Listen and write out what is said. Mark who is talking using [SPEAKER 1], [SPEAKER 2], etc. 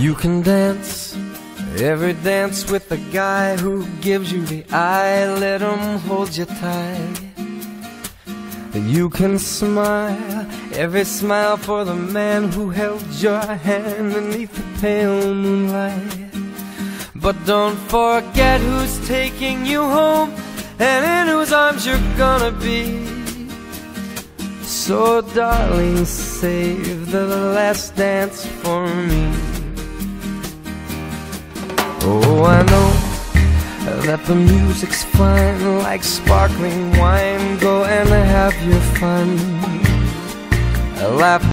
[SPEAKER 1] You can dance every dance with the guy who gives you the eye. Let him hold you tight. You can smile every smile for the man who held your hand beneath the pale moonlight. But don't forget who's taking you home and in whose arms you're gonna be. So, darling, save the last dance for me. Oh, I know that the music's fine, like sparkling wine. Go and have your fun. Laugh.